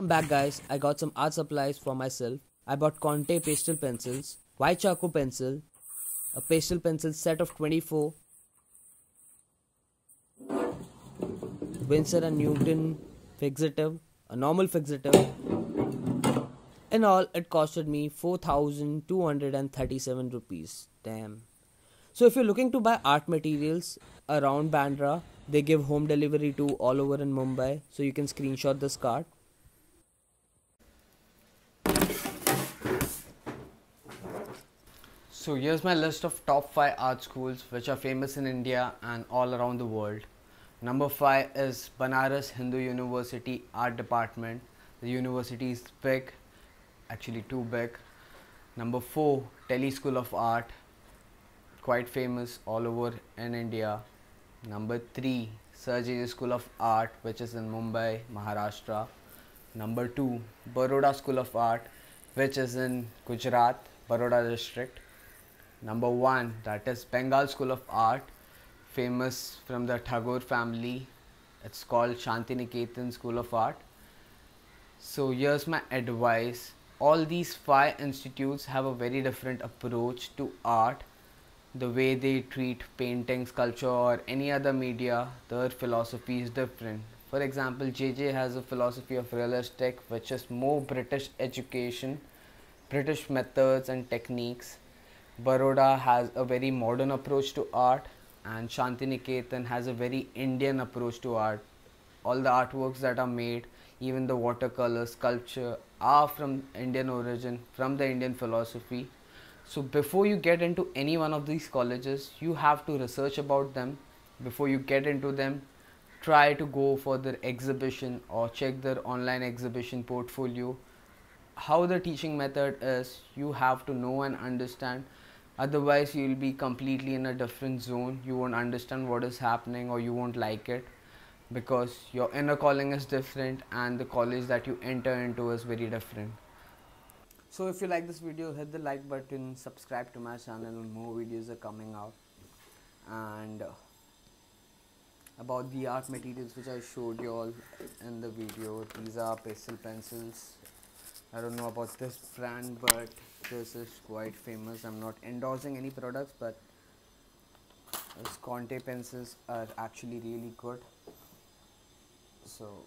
Welcome back guys, I got some art supplies for myself. I bought Conte pastel pencils, white charcoal pencil, a pastel pencil set of 24, Winsor and Newton fixative, a normal fixative. In all, it costed me 4237 rupees. Damn. So if you're looking to buy art materials around Bandra, they give home delivery to all over in Mumbai. So you can screenshot this card. So here's my list of top 5 art schools which are famous in India and all around the world. Number 5 is Banaras Hindu University Art Department. The university is big, actually too big. Number 4 Delhi School of Art, quite famous all over in India. Number 3 Sir School of Art which is in Mumbai, Maharashtra. Number 2 Baroda School of Art which is in Gujarat, Baroda district number one that is bengal school of art famous from the tagore family. It's called shantiniketan school of art. So here's my advice. All these five institutes have a very different approach to art. The way they treat painting sculpture or any other media their philosophy is different. For example jj has a philosophy of realistic which is more british education british methods and techniques Baroda has a very modern approach to art and Shantiniketan has a very Indian approach to art. All the artworks that are made, even the watercolor, sculpture are from Indian origin, from the Indian philosophy. So before you get into any one of these colleges, you have to research about them. Before you get into them, try to go for their exhibition or check their online exhibition portfolio. How the teaching method is, you have to know and understand otherwise you'll be completely in a different zone. You won't understand what is happening or you won't like it because your inner calling is different and the college that you enter into is very different. So if you like this video hit the like button subscribe to my channel more videos are coming out. And uh, about the art materials which I showed you all in the video these are pastel pencils I don't know about this brand but this is quite famous. I'm not endorsing any products but these Conte pencils are actually really good. So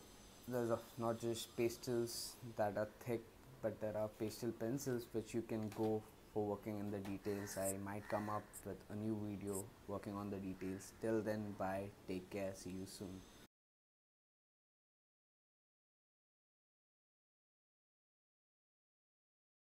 there's not just pastels that are thick but there are pastel pencils which you can go for working in the details. I might come up with a new video working on the details. Till then bye. Take care. See you soon